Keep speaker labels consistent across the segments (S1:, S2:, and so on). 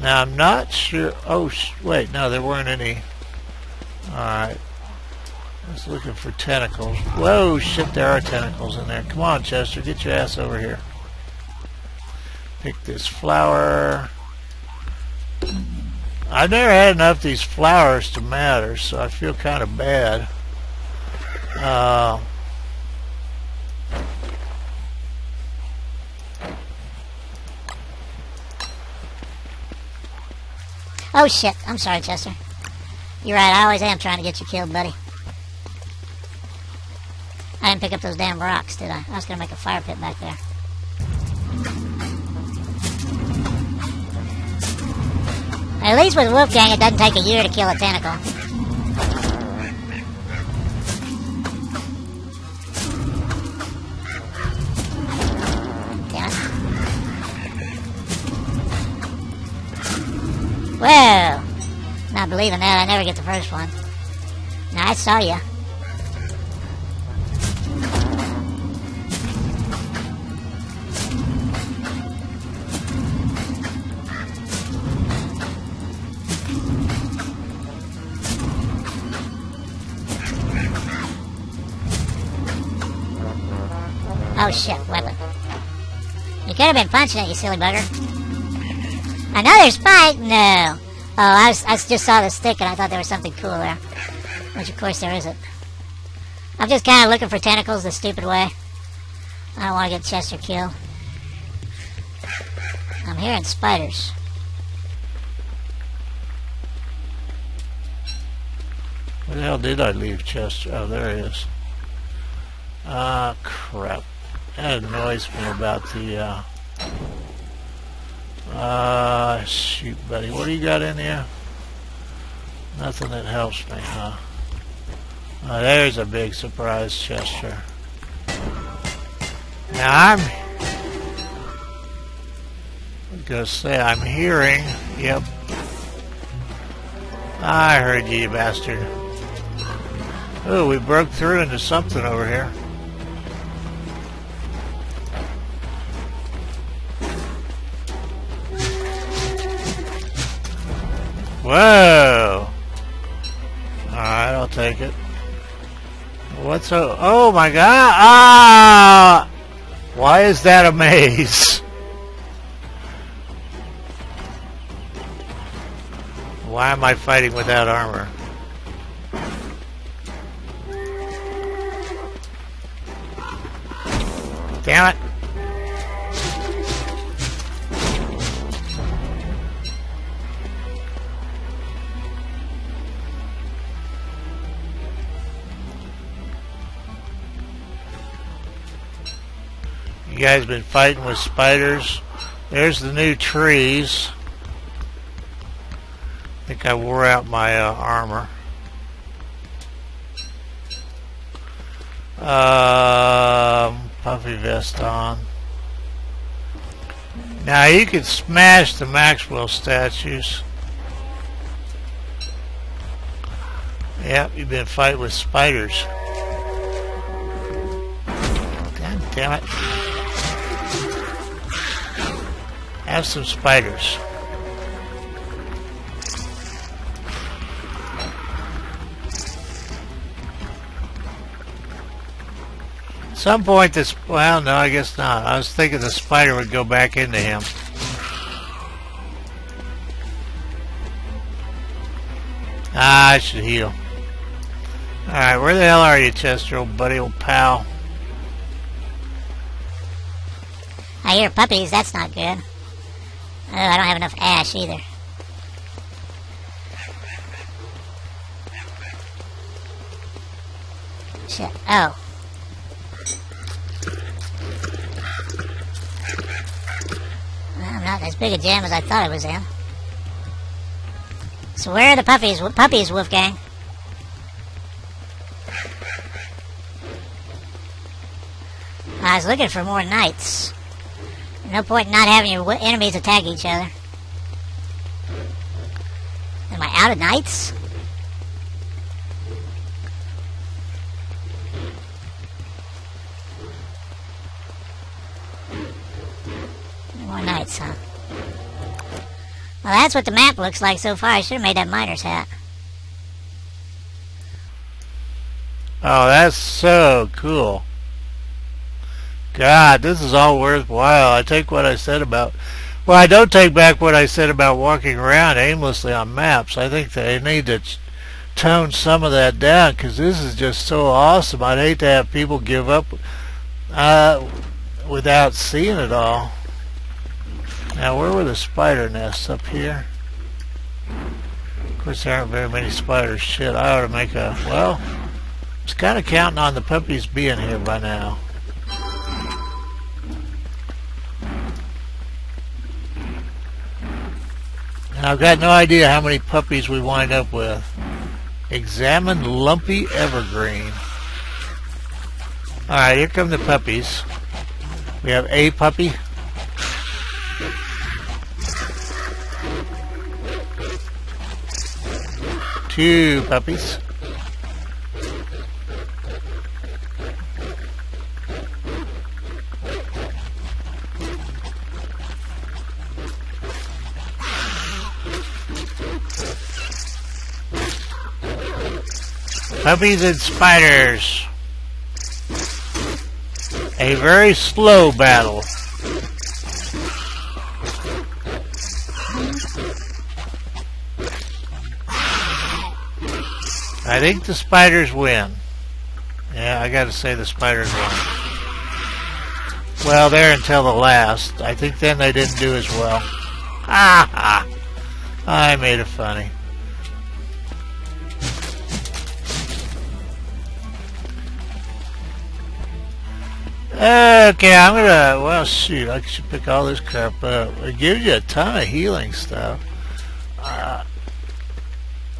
S1: Now I'm not sure. Oh, wait, no, there weren't any. All right. I was looking for tentacles. Whoa, shit, there are tentacles in there. Come on, Chester, get your ass over here. Pick this flower. I've never had enough of these flowers to matter, so I feel kind of bad. Uh,
S2: Oh shit, I'm sorry, Chester. You're right, I always am trying to get you killed, buddy. I didn't pick up those damn rocks, did I? I was gonna make a fire pit back there. At least with Wolfgang, it doesn't take a year to kill a tentacle. Well, not believing that. I never get the first one. Now, I saw you. Oh shit, weapon. You could have been punching it, you silly bugger. Another spike? No. Oh, I, was, I just saw the stick and I thought there was something cool there. Which of course there isn't. I'm just kind of looking for tentacles the stupid way. I don't want to get Chester killed. I'm hearing spiders.
S1: where the hell did I leave Chester? Oh, there he is. Ah, crap. That annoys me about the, uh... Uh, shoot, buddy. What do you got in here? Nothing that helps me, huh? Oh, there's a big surprise, Chester. Now, I'm... I'm gonna say I'm hearing... Yep. I heard you, you bastard. Oh, we broke through into something over here. Whoa! Alright, I'll take it. What's a... Oh my god! Ah! Why is that a maze? Why am I fighting without armor? Guys been fighting with spiders. There's the new trees. I think I wore out my uh, armor. Um, puffy vest on. Now you can smash the Maxwell statues. Yep, you've been fighting with spiders. God damn it. Have some spiders. some point this, well, no, I guess not. I was thinking the spider would go back into him. Ah, I should heal. Alright, where the hell are you, Chester, old buddy, old pal?
S2: I hear puppies, that's not good. Oh, I don't have enough ash either. Shit. Oh. Well, I'm not as big a jam as I thought I was in. So where are the puppies? Puppies, Wolfgang? I was looking for more knights. No point in not having your enemies attack each other. Am I out of knights? More knights, huh? Well, that's what the map looks like so far. I should have made that miner's hat.
S1: Oh, that's so cool. God, this is all worthwhile. I take what I said about... Well, I don't take back what I said about walking around aimlessly on maps. I think they need to tone some of that down because this is just so awesome. I'd hate to have people give up uh, without seeing it all. Now, where were the spider nests? Up here? Of course, there aren't very many spiders. Shit, I ought to make a... Well, I was kind of counting on the puppies being here by now. I've got no idea how many puppies we wind up with. Examine lumpy evergreen. Alright, here come the puppies. We have a puppy. Two puppies. Puppies and spiders. A very slow battle. I think the spiders win. Yeah, I gotta say the spiders win. Well, there until the last. I think then they didn't do as well. Ha ha! I made it funny. Okay, I'm gonna, well shoot, I should pick all this crap up. It gives you a ton of healing stuff. Uh,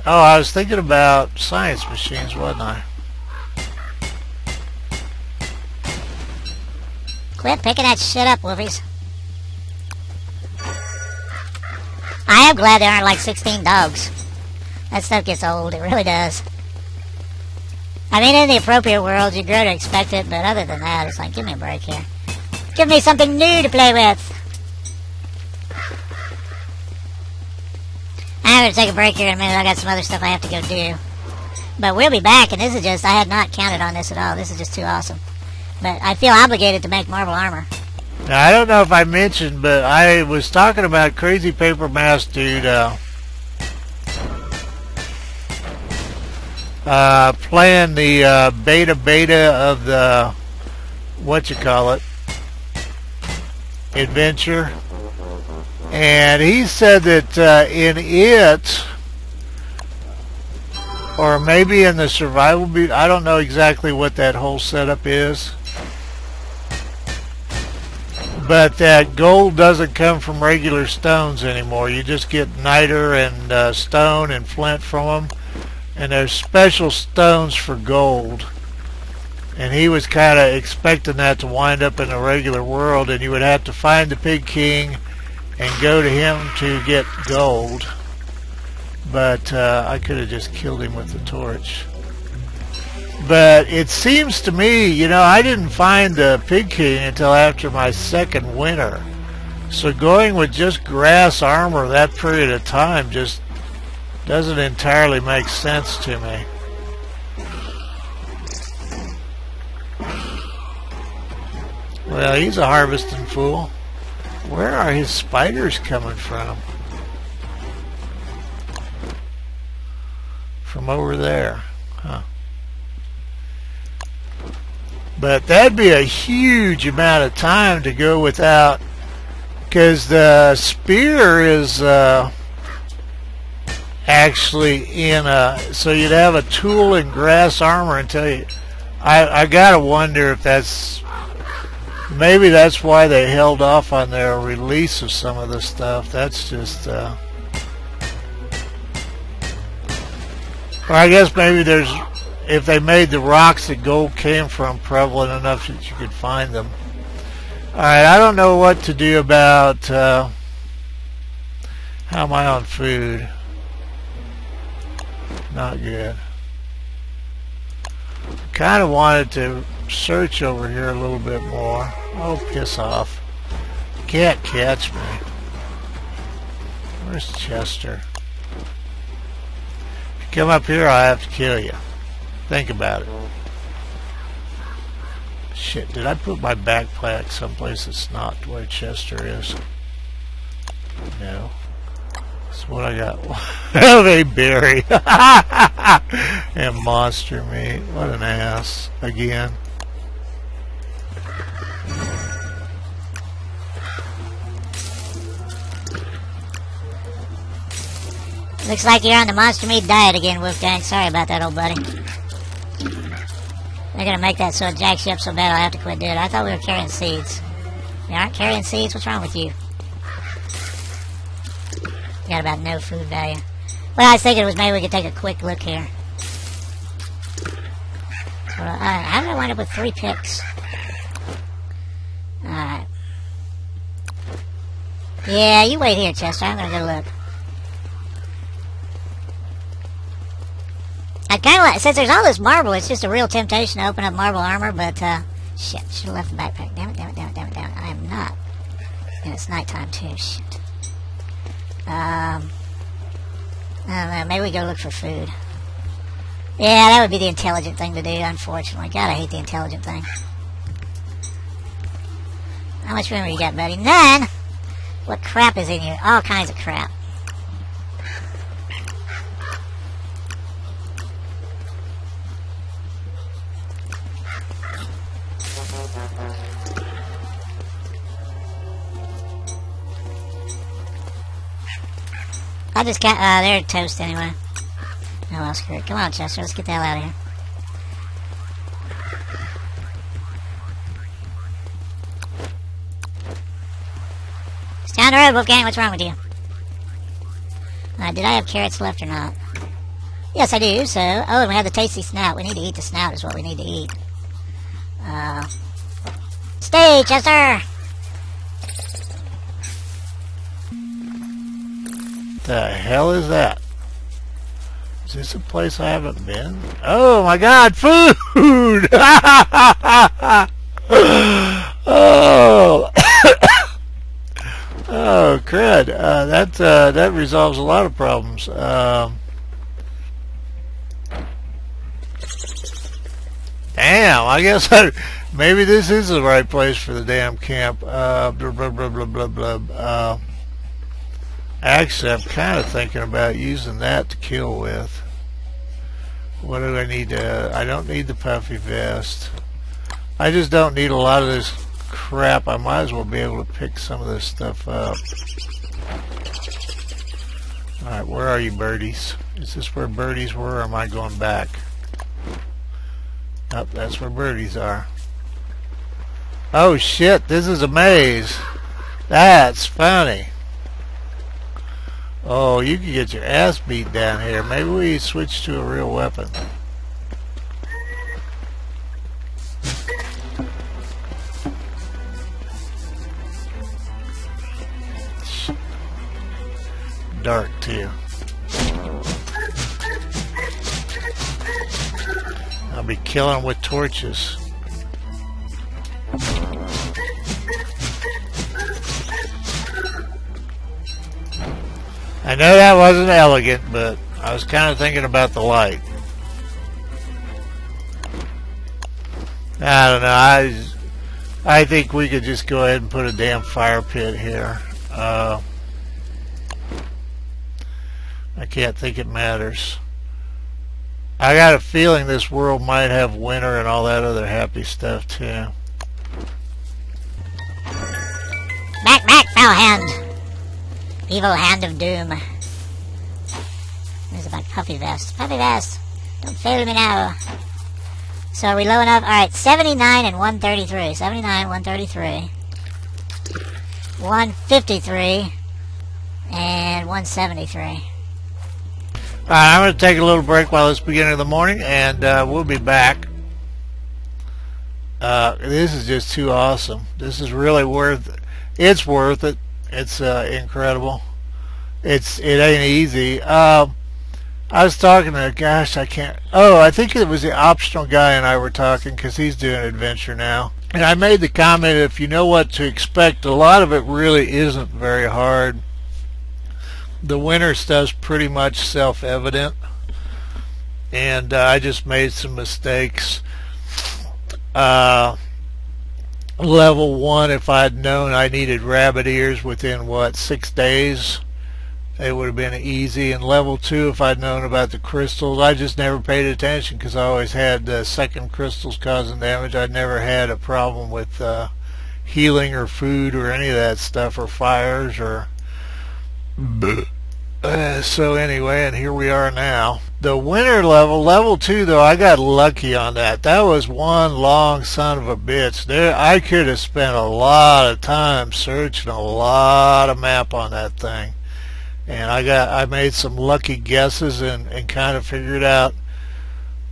S1: oh, I was thinking about science machines, wasn't I?
S2: Quit picking that shit up, Wolfies. I am glad there aren't like 16 dogs. That stuff gets old, it really does. I mean, in the appropriate world, you grow to expect it, but other than that, it's like, give me a break here. Give me something new to play with. I'm going to take a break here in a minute. I got some other stuff I have to go do. But we'll be back, and this is just, I had not counted on this at all. This is just too awesome. But I feel obligated to make Marble armor.
S1: Now, I don't know if I mentioned, but I was talking about Crazy Paper Mask Dude, uh, uh, playing the uh, beta beta of the what you call it? Adventure. And he said that uh, in it or maybe in the survival be I don't know exactly what that whole setup is. But that gold doesn't come from regular stones anymore. You just get niter and uh, stone and flint from them and there's special stones for gold. And he was kind of expecting that to wind up in the regular world, and you would have to find the Pig King and go to him to get gold. But uh, I could have just killed him with the torch. But it seems to me, you know, I didn't find the Pig King until after my second winter. So going with just grass armor that period of time just doesn't entirely make sense to me. Well, he's a harvesting fool. Where are his spiders coming from? From over there. Huh. But that'd be a huge amount of time to go without because the spear is uh, actually in a so you'd have a tool and grass armor until you I I gotta wonder if that's maybe that's why they held off on their release of some of the stuff. That's just uh or I guess maybe there's if they made the rocks that gold came from prevalent enough that you could find them. Alright I don't know what to do about uh, how am I on food not good. Kind of wanted to search over here a little bit more. Oh, piss off. Can't catch me. Where's Chester? If you come up here, I'll have to kill you. Think about it. Shit, did I put my backpack someplace that's not where Chester is? No. That's what I got. they bury. and monster meat. What an ass. Again.
S2: Looks like you're on the monster meat diet again, Wolfgang. Sorry about that, old buddy. They're gonna make that so you up so bad I'll have to quit it. I thought we were carrying seeds. We aren't carrying seeds? What's wrong with you? Got about no food value. Well, I was thinking it was maybe we could take a quick look here. Uh, how did I wind up with three picks? Alright. Yeah, you wait here, Chester. I'm gonna go look. I kind of like, since there's all this marble, it's just a real temptation to open up marble armor, but, uh, shit, should have left the backpack. Damn it, damn it, damn it, damn it, damn it. I am not. And it's nighttime, too. Shit. Um, I don't know, maybe we go look for food. Yeah, that would be the intelligent thing to do, unfortunately. God, I hate the intelligent thing. How much room you got, buddy? None! What crap is in here? All kinds of crap. I just got, uh, they're toast anyway. Oh well, screw it. Come on, Chester, let's get the hell out of here. Stay on the road, Wolfgang, what's wrong with you? Uh, did I have carrots left or not? Yes, I do, so... Oh, and we have the tasty snout. We need to eat the snout is what we need to eat. Uh... Stay, Chester!
S1: The hell is that? Is this a place I haven't been? Oh my god, food! oh! oh, crud. Uh, that, uh, that resolves a lot of problems. Um, damn, I guess I, maybe this is the right place for the damn camp. Uh, blah, blah, blah, blah, blah, blah. Uh, Actually, I'm kind of thinking about using that to kill with. What do I need to... I don't need the puffy vest. I just don't need a lot of this crap. I might as well be able to pick some of this stuff up. Alright, where are you, birdies? Is this where birdies were, or am I going back? Yep, that's where birdies are. Oh, shit, this is a maze. That's funny. Oh, you can get your ass beat down here. Maybe we switch to a real weapon. Dark too. I'll be killing with torches. I know that wasn't elegant, but I was kind of thinking about the light. I don't know. I I think we could just go ahead and put a damn fire pit here. Uh, I can't think it matters. I got a feeling this world might have winter and all that other happy stuff too.
S2: Back, back, hand. Evil Hand of Doom. There's about Puffy Vest. Puffy Vest! Don't fail me now. So are we low enough? Alright, 79 and 133. 79, 133. 153. And 173. Alright,
S1: I'm going to take a little break while it's beginning of the morning, and uh, we'll be back. Uh, this is just too awesome. This is really worth it. It's worth it. It's uh, incredible. It's it ain't easy. Um, I was talking to gosh, I can't. Oh, I think it was the optional guy and I were talking because he's doing adventure now. And I made the comment if you know what to expect, a lot of it really isn't very hard. the winter stuff's pretty much self-evident and uh, I just made some mistakes uh, level one if I'd known I needed rabbit ears within what six days it would have been easy. And level two if I'd known about the crystals I just never paid attention because I always had uh, second crystals causing damage. I never had a problem with uh, healing or food or any of that stuff or fires or uh, so anyway and here we are now the winter level level two though I got lucky on that. That was one long son of a bitch. There I could have spent a lot of time searching a lot of map on that thing. And I got I made some lucky guesses and, and kind of figured out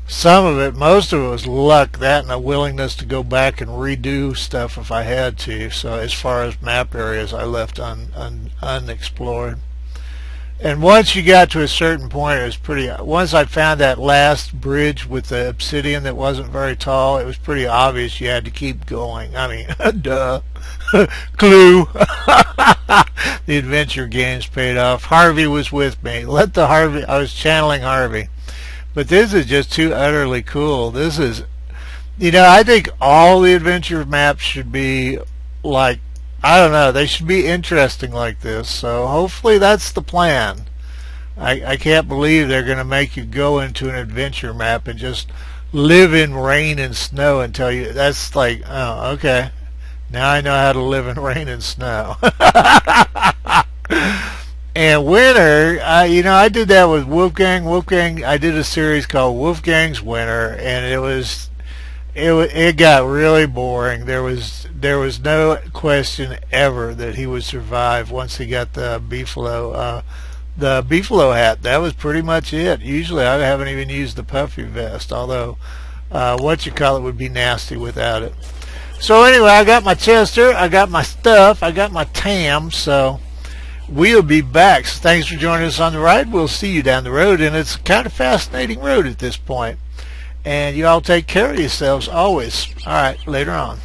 S1: some of it. Most of it was luck that and a willingness to go back and redo stuff if I had to. So as far as map areas I left un, un, unexplored and once you got to a certain point it was pretty once I found that last bridge with the obsidian that wasn't very tall it was pretty obvious you had to keep going. I mean duh. Clue. The adventure games paid off. Harvey was with me. Let the Harvey I was channeling Harvey. But this is just too utterly cool. This is you know I think all the adventure maps should be like I don't know. They should be interesting like this. So hopefully that's the plan. I, I can't believe they're going to make you go into an adventure map and just live in rain and snow tell you that's like oh okay now I know how to live in rain and snow and winter I, you know I did that with Wolfgang Wolfgang I did a series called Wolfgang's Winter and it was it it got really boring. There was there was no question ever that he would survive once he got the beefalo uh, the beefalo hat. That was pretty much it. Usually I haven't even used the puffy vest, although uh, what you call it would be nasty without it. So anyway, I got my Chester, I got my stuff, I got my tam. So we'll be back. So thanks for joining us on the ride. We'll see you down the road, and it's kind of fascinating road at this point. And you all take care of yourselves always. All right, later on.